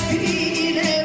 defeated